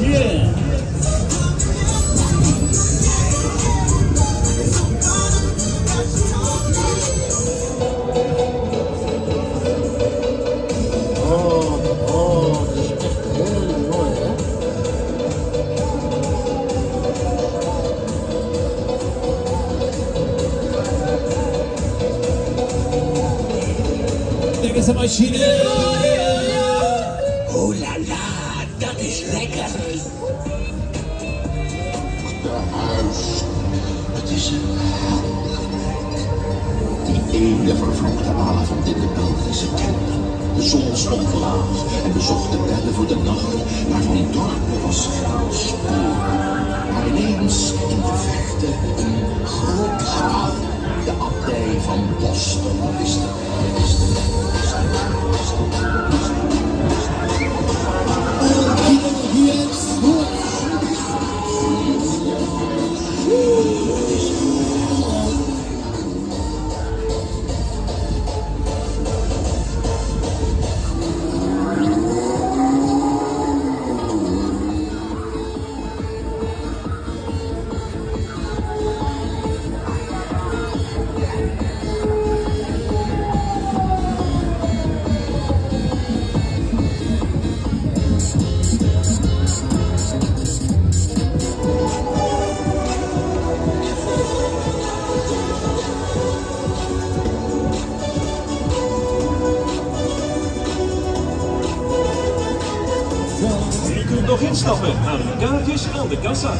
Yeah. Een machine. Oh la la, dat is lekker. huis. Het is die ene vervloekte avond in de Belgische kelder. De zon stond laag en bezocht de bedden voor de nacht, waarvan dorpen was geen spoor. Maar ineens in de verte een groot gebouw. De abdij van Boston is nog instappen aan de kaartjes aan de kassa.